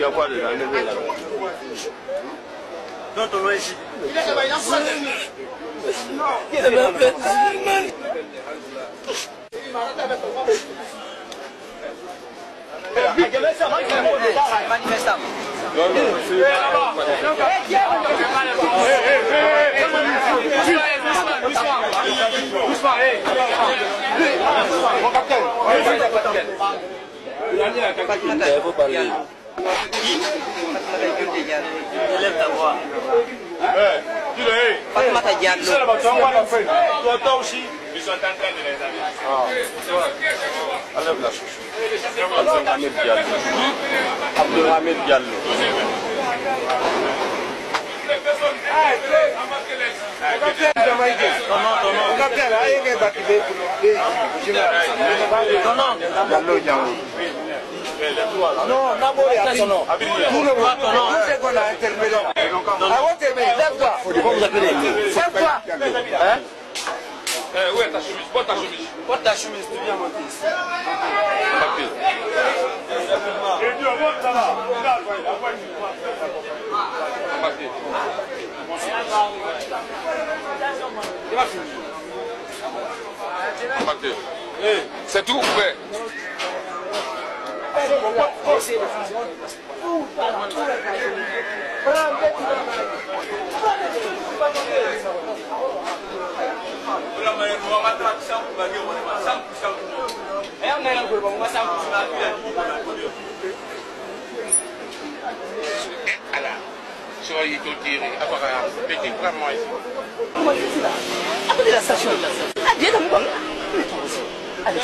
要不然了。那多危险！Faut parler. Abdelhamid Diallo. Abdelhamid Diallo. Ton nom. Diallo Diallo. Non, d'abord, il y a ton nom. Toi, ton nom. Comment vous appelez. Hein? Eh, où est ta chemise? Porte ta chemise. Porte ta chemise, tu viens monter ici. Papier. Papier. Papier. C'est tout ouvert. Soyez tout tiré. Petit vraiment ici. La station. Ah, Allez,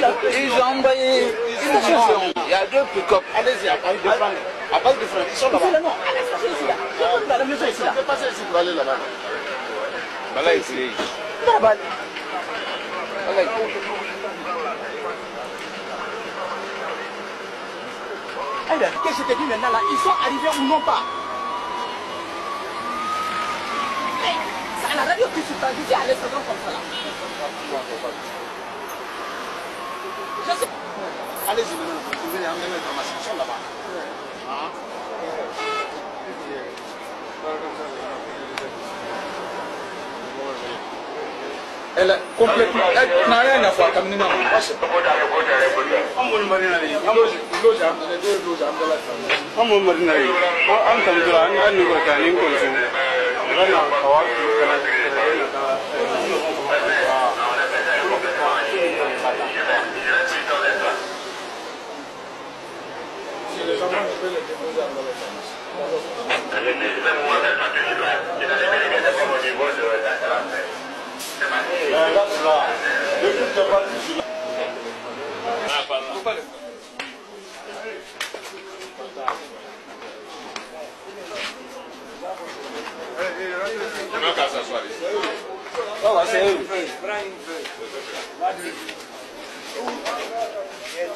là. Ils ont envoyé une. Il y a deux pick-up. Allez-y, avec des freins. À base de freins. Ils sont là-bas. là, non. À la station ici, là. La maison ici, là. passer ici pour aller là-bas. Voilà, il est. Là-bas. Allez, qu'est-ce que je te dis maintenant, là? Ils sont arrivés ou non pas? على الراديو تجي على الانستغرام خلصان علي زين زين يا عم نعمل تماسك ان شاء الله بعد آه ele complètement n'a rien à voir comme nous amul marina ni amul loja amul loja amul la amul marina ni am tam dura an ni ko tan ni ko 个两条啊，就是这个这，Voilà,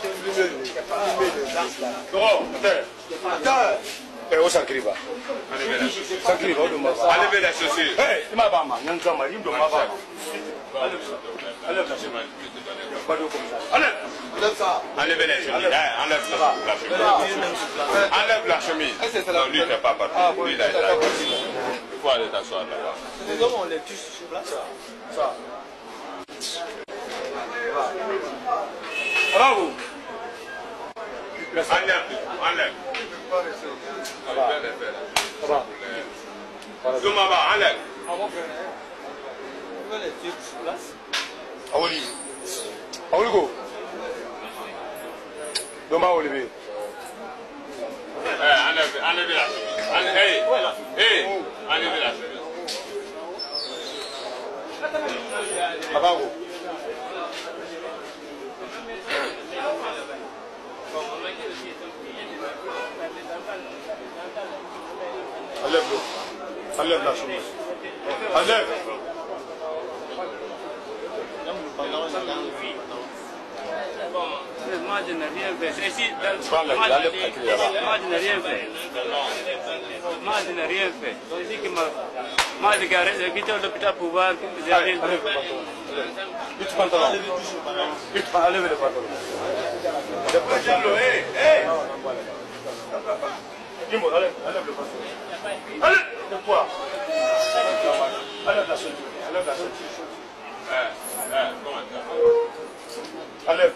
c'est eux. Doro, terre. Eh, o sakiriba. Sakiriba, o. Enlevez la. Eh. Hein, lui, t'es pas parti. Il a Il faut aller t'asseoir là-bas. Les hommes, on les tue sur place. Bravo. Annem, annem. Bravo. Zuma ba annem. Awoli. Awoli ko. Doma awoli be. Eh, annem, annem be la. Annem, hey, hey, annem be la. Bravo. Enlève l'eau. Enlève la chose. Enlève. Marginal efficiency. Marginal efficiency. Marginal efficiency. Mas gareza aqui tem o hospital público. Which pantalon? Which pantalon? Which pantalon? The pantalon. Hey, hey. Dis-moi, allez, allez, le pantalon. Allez, le poids. Allez, la ceinture. Allez, la ceinture. Allez, comment? Allez.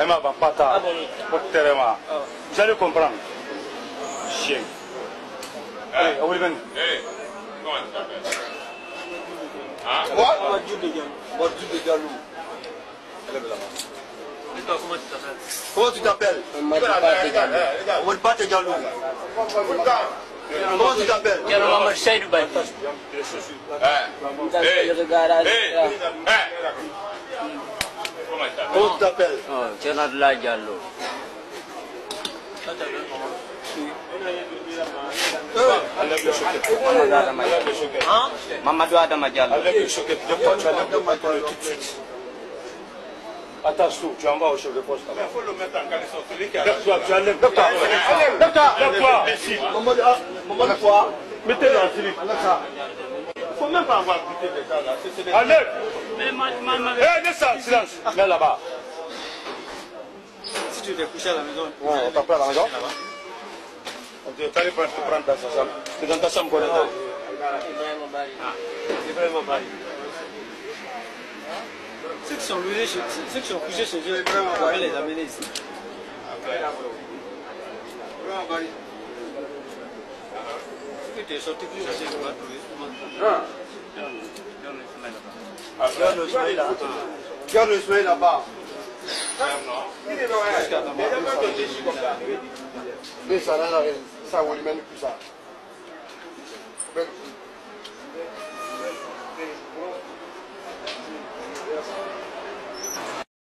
Elle m'a pas pas tard. Pour terrain, moi. Vous allez comprendre. Chien. Allez, on va venir. Hey, comment tu t'appelles Hein? Comment tu t'appelles. Omar Bate Diallo. Onde está bem? Que era uma Mercedes bem. É. Ei. Ei. É. Onde está bem? Tinha nada lá de alô. Mamadou Adama Diallo. Mamadou Adama Diallo. Lève-toi, tu envoies au chef de poste. Il faut le mettre en caleçon, celui qui a Lève-toi, tu enlèves. Lève-toi. Lève-toi. Lève-toi. Mettez-le en slip. Il ne faut même pas avoir goûté des gens là. Des- Enlève. Mais moi, moi, Eh, laisse ça, silence. Mets là-bas. Si tu étais couché à la maison. Ouais, on t'appelle à la maison On dit, t'allais prendre te prendre dans sa chambre. C'est dans ta chambre qu'on est là. C'est vraiment pas. Ceux qui sont logés chez ceux qui sont couchés chez eux, on va les amener ici. Pour chercher, trouver. Le soleil là. Le soleil là-bas. Mais ça, ça, mène ça.